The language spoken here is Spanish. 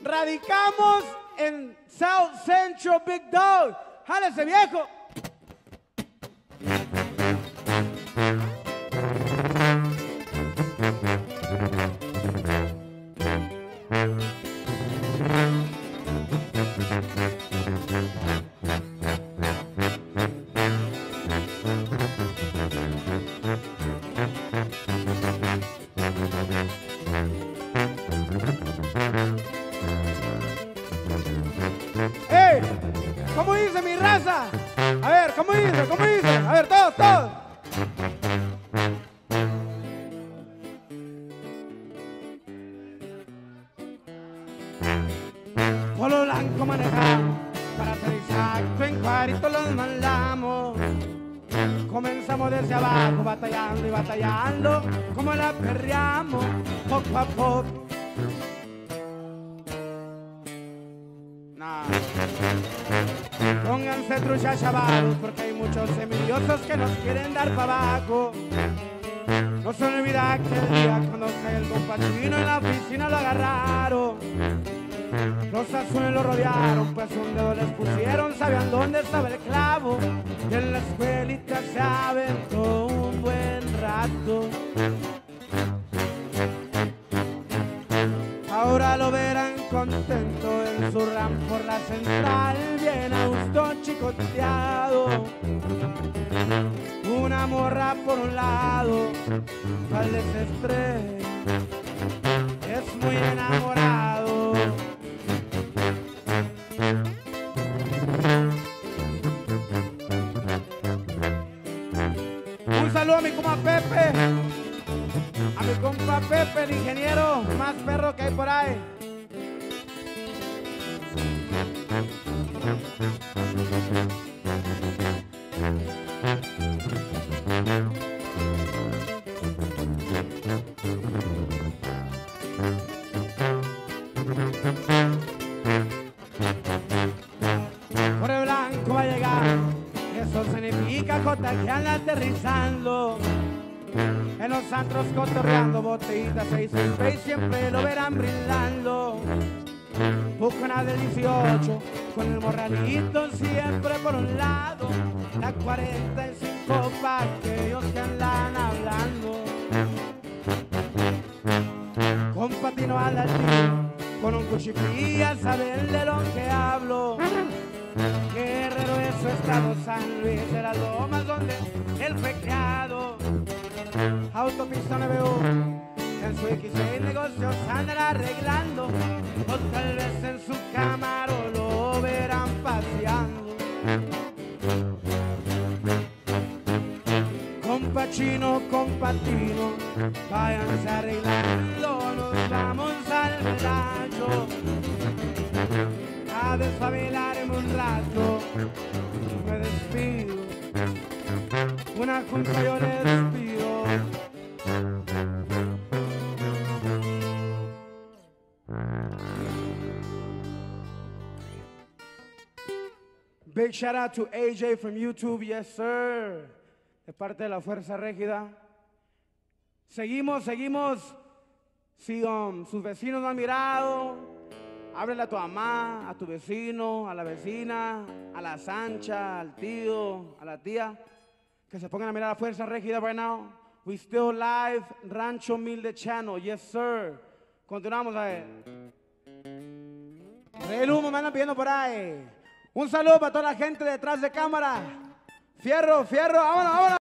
Radicamos en South Central Big Dog. ¡Jálese, viejo! ¿Cómo dice mi raza? A ver, ¿cómo dice? ¿Cómo dice? A ver, todos, todos. Polo blanco manejamos para aterrizar en cuadrito los mandamos. Comenzamos desde abajo batallando y batallando como la perreamos poco a poco. Nah. Pónganse truchas chavalos porque hay muchos envidiosos que nos quieren dar para. No se olvida que el día cuando cae el compatino en la oficina lo agarraron. Los azules lo rodearon, pues un dedo les pusieron, sabían dónde estaba el clavo. Y en la escuelita se aventó un buen rato. Ahora lo verán contento ram por la central, bien a chicoteado. Una morra por un lado, al desestrés, es muy enamorado. Un saludo a mi compa Pepe. A mi compa Pepe, el ingeniero más perro que hay por ahí. Por el blanco va a llegar, eso significa jota que anda aterrizando. En los antros cotorreando botellitas seis seis siempre lo verán brindando. Buscan del 18 con el morralito siempre por un lado. La 45 para aquellos que andan hablando. Con patino al latino, con un cuchipilla saben de lo que hablo. Guerrero es su estado San Luis de las Lomas donde él fue. Autopista 91, en su X6 negocios andan arreglando. O tal vez en su cámara lo verán paseando. Compachino, compatino, váyanse arreglando, nos vamos al rancho a desfabilarme un rato. Me despido, una junta yo les pido. Big shout out to AJ from YouTube, yes sir, de parte de la Fuerza Régida. Seguimos, seguimos. Si um, sus vecinos no han mirado, háblale a tu mamá, a tu vecino, a la vecina, a la Sancha, al tío, a la tía, que se pongan a mirar a Fuerza Régida right now. We still live, Rancho Milde Channel, yes sir. Continuamos a ver. El humo me andan pidiendo por ahí. Un saludo para toda la gente detrás de cámara. Fierro, fierro, vámonos, vámonos.